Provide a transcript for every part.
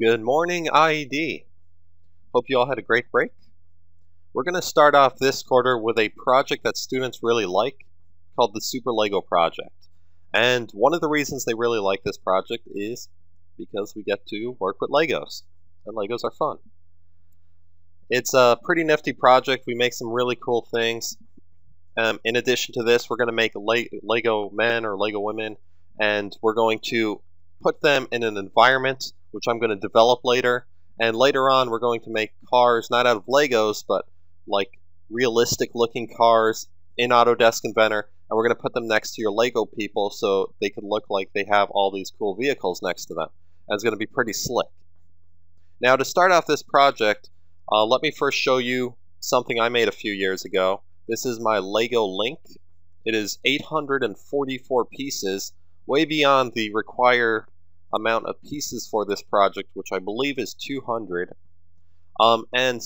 Good morning, IED. Hope you all had a great break. We're going to start off this quarter with a project that students really like called the Super Lego Project. And one of the reasons they really like this project is because we get to work with Legos, and Legos are fun. It's a pretty nifty project. We make some really cool things. Um, in addition to this, we're going to make Le Lego men or Lego women, and we're going to put them in an environment which I'm going to develop later. And later on, we're going to make cars not out of Legos, but like realistic looking cars in Autodesk Inventor. And we're going to put them next to your Lego people so they can look like they have all these cool vehicles next to them. And it's going to be pretty slick. Now, to start off this project, uh, let me first show you something I made a few years ago. This is my Lego Link. It is 844 pieces, way beyond the required amount of pieces for this project, which I believe is 200. Um, and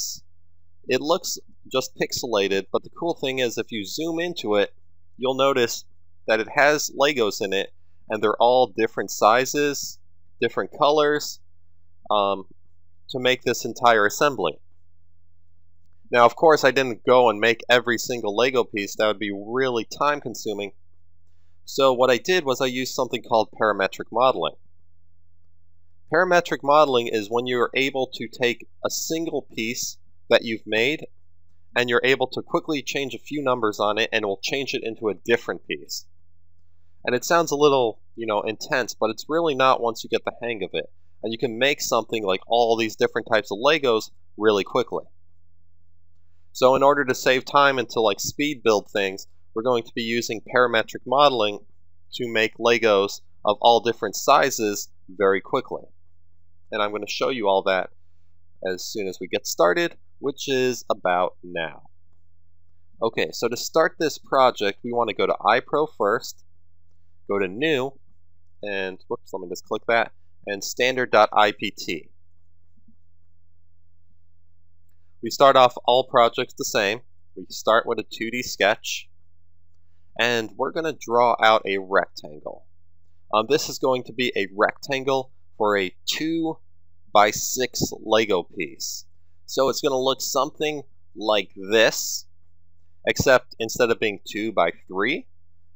it looks just pixelated, but the cool thing is if you zoom into it, you'll notice that it has Legos in it, and they're all different sizes, different colors, um, to make this entire assembly. Now, of course, I didn't go and make every single Lego piece. That would be really time consuming. So what I did was I used something called parametric modeling. Parametric modeling is when you're able to take a single piece that you've made and you're able to quickly change a few numbers on it and it will change it into a different piece. And it sounds a little, you know, intense, but it's really not once you get the hang of it. And you can make something like all these different types of Legos really quickly. So in order to save time and to like speed build things, we're going to be using parametric modeling to make Legos of all different sizes very quickly and I'm going to show you all that as soon as we get started, which is about now. Okay, so to start this project, we want to go to iPro first, go to New, and whoops, let me just click that, and standard.ipt. We start off all projects the same. We start with a 2D sketch, and we're going to draw out a rectangle. Um, this is going to be a rectangle for a 2 by 6 Lego piece. So it's going to look something like this, except instead of being 2 by 3,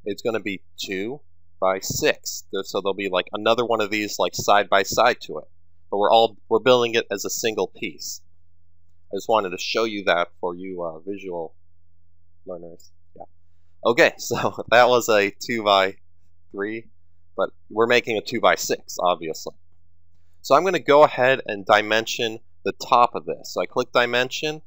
it's going to be 2 by 6. So there'll be like another one of these like side by side to it. But we're all we're building it as a single piece. I just wanted to show you that for you uh, visual learners. Yeah. Okay, so that was a 2 by 3, but we're making a 2 by 6 obviously. So I'm going to go ahead and dimension the top of this. So I click dimension.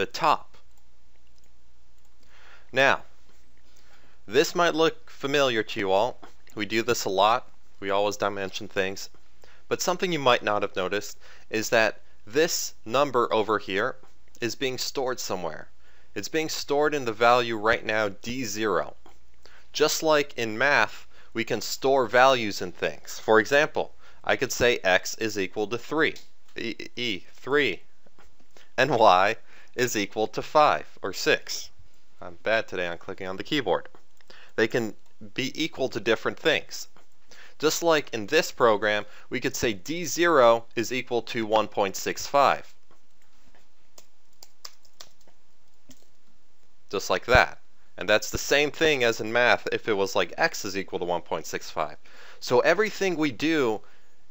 The top. Now, this might look familiar to you all. We do this a lot. We always dimension things. But something you might not have noticed is that this number over here is being stored somewhere. It's being stored in the value right now d0. Just like in math, we can store values in things. For example, I could say x is equal to 3, e, e 3, and y is equal to 5 or 6. I'm bad today on clicking on the keyboard. They can be equal to different things. Just like in this program, we could say D0 is equal to 1.65. Just like that. And that's the same thing as in math if it was like x is equal to 1.65. So everything we do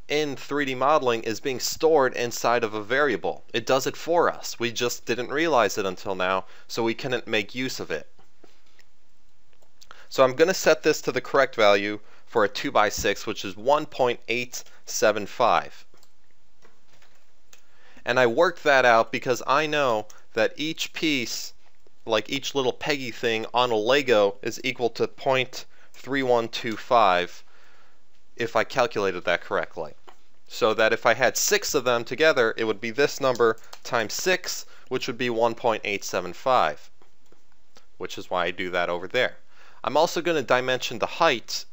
in 3D modeling is being stored inside of a variable. It does it for us. We just didn't realize it until now, so we couldn't make use of it. So I'm going to set this to the correct value for a 2 by 6 which is 1.875. And I worked that out because I know that each piece, like each little peggy thing on a Lego, is equal to 0.3125 if I calculated that correctly. So that if I had six of them together, it would be this number times 6, which would be 1.875, which is why I do that over there. I'm also going to dimension the height,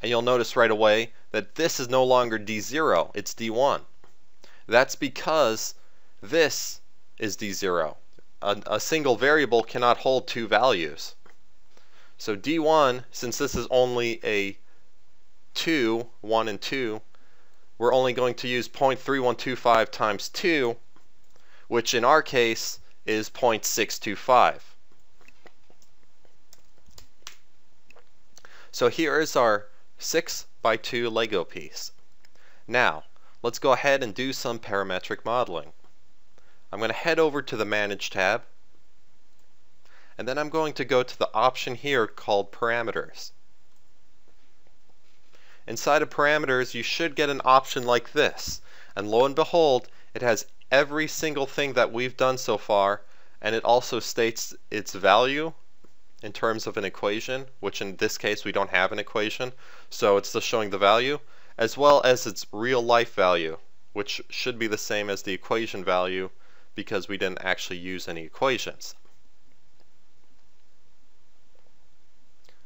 and you'll notice right away that this is no longer D0, it's D1. That's because this is D0. A, a single variable cannot hold two values. So D1, since this is only a 2, 1 and 2, we're only going to use 0.3125 times 2, which in our case is 0.625. So here is our 6 by 2 Lego piece. Now, let's go ahead and do some parametric modeling. I'm going to head over to the Manage tab, and then I'm going to go to the option here called Parameters. Inside of parameters, you should get an option like this. And lo and behold, it has every single thing that we've done so far, and it also states its value in terms of an equation, which in this case we don't have an equation, so it's just showing the value, as well as its real life value, which should be the same as the equation value because we didn't actually use any equations.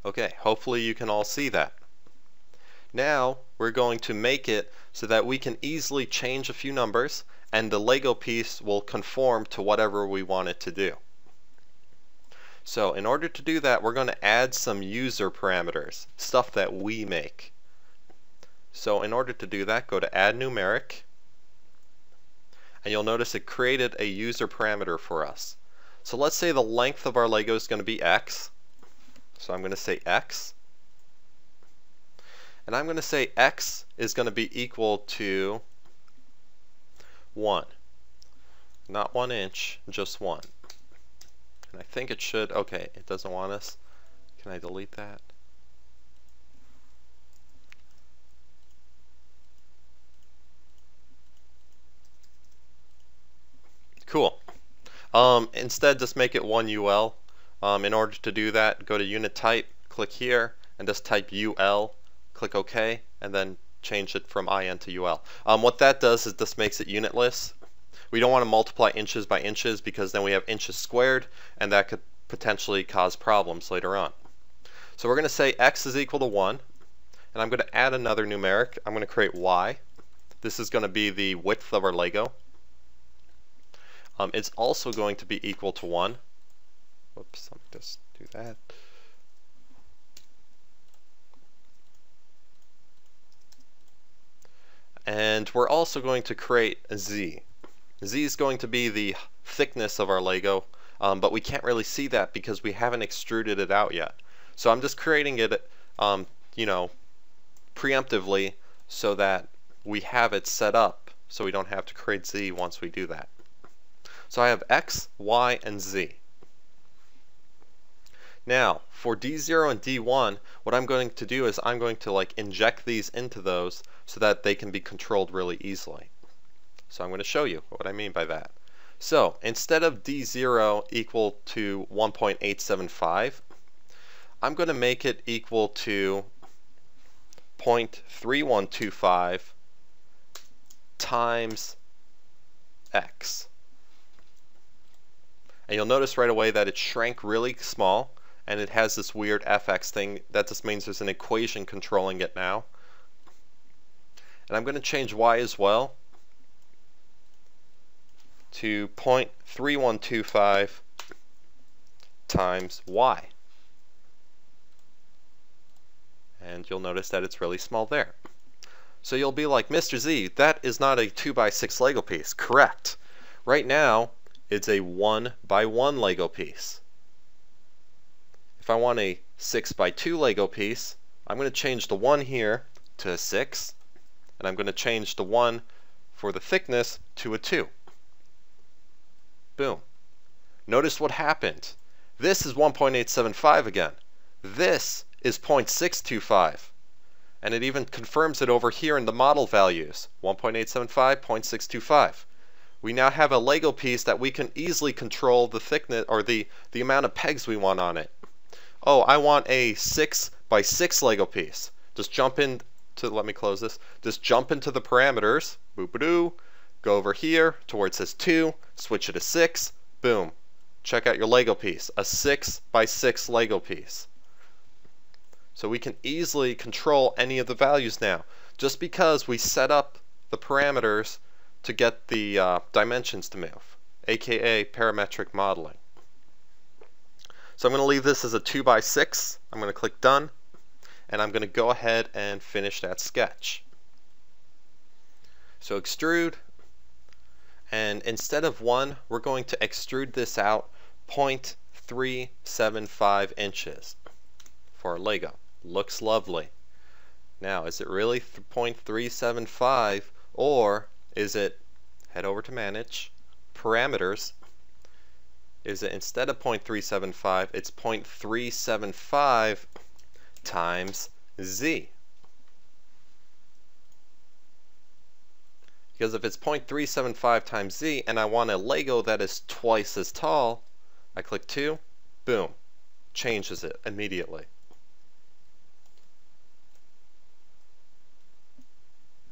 Okay, hopefully you can all see that. Now we're going to make it so that we can easily change a few numbers and the Lego piece will conform to whatever we want it to do. So in order to do that, we're going to add some user parameters, stuff that we make. So in order to do that, go to add numeric, and you'll notice it created a user parameter for us. So let's say the length of our Lego is going to be x. So I'm going to say x. And I'm going to say x is going to be equal to 1. Not 1 inch, just 1. And I think it should, okay, it doesn't want us. Can I delete that? Cool. Um, instead, just make it one UL. Um, in order to do that, go to unit type, click here, and just type UL click OK, and then change it from IN to UL. Um, what that does is this makes it unitless. We don't want to multiply inches by inches because then we have inches squared, and that could potentially cause problems later on. So we're going to say x is equal to 1, and I'm going to add another numeric. I'm going to create y. This is going to be the width of our Lego. Um, it's also going to be equal to 1. Whoops, let me just do that. And we're also going to create a Z. Z is going to be the thickness of our Lego, um, but we can't really see that because we haven't extruded it out yet. So I'm just creating it, um, you know, preemptively so that we have it set up so we don't have to create Z once we do that. So I have X, Y, and Z. Now, for D0 and D1, what I'm going to do is I'm going to like inject these into those so that they can be controlled really easily. So I'm going to show you what I mean by that. So instead of D0 equal to 1.875, I'm going to make it equal to 0.3125 times x. And you'll notice right away that it shrank really small and it has this weird fx thing. That just means there's an equation controlling it now. And I'm going to change y as well to 0.3125 times y. And you'll notice that it's really small there. So you'll be like, Mr. Z, that is not a 2 by 6 Lego piece. Correct. Right now, it's a 1 by 1 Lego piece. If I want a 6 by 2 Lego piece, I'm going to change the 1 here to a 6, and I'm going to change the 1 for the thickness to a 2. Boom. Notice what happened. This is 1.875 again. This is 0.625. And it even confirms it over here in the model values. 1.875, 0.625. We now have a Lego piece that we can easily control the thickness or the, the amount of pegs we want on it oh, I want a 6 by 6 Lego piece. Just jump in to, let me close this, just jump into the parameters, boop-a-doo, Go over here to where it says 2, switch it to 6, boom. Check out your Lego piece, a 6 by 6 Lego piece. So we can easily control any of the values now. Just because we set up the parameters to get the uh, dimensions to move, aka parametric modeling. So I'm going to leave this as a 2 by 6. I'm going to click done and I'm going to go ahead and finish that sketch. So extrude and instead of 1 we're going to extrude this out 0.375 inches for our Lego. Looks lovely. Now is it really 0.375 or is it head over to manage parameters is that instead of 0.375 it's 0.375 times z. Because if it's 0.375 times z and I want a Lego that is twice as tall I click 2 boom changes it immediately.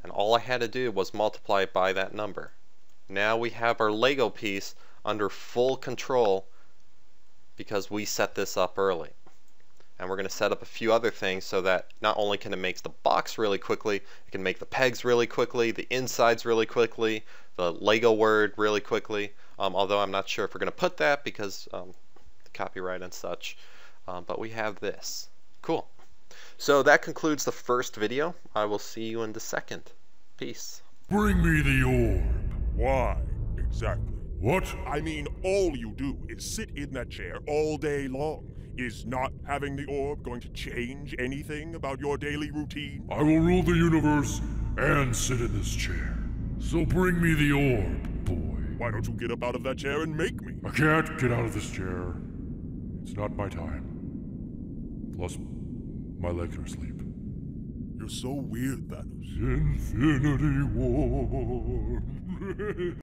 And all I had to do was multiply it by that number. Now we have our Lego piece under full control because we set this up early. And we're going to set up a few other things so that not only can it make the box really quickly, it can make the pegs really quickly, the insides really quickly, the Lego word really quickly. Um, although I'm not sure if we're going to put that because um, the copyright and such. Um, but we have this. Cool. So that concludes the first video. I will see you in the second. Peace. Bring me the orb. Why, exactly? What? I mean, all you do is sit in that chair all day long. Is not having the orb going to change anything about your daily routine? I will rule the universe and sit in this chair. So bring me the orb, boy. Why don't you get up out of that chair and make me? I can't get out of this chair. It's not my time. Plus, my legs are asleep. You're so weird, Thanos. Infinity War.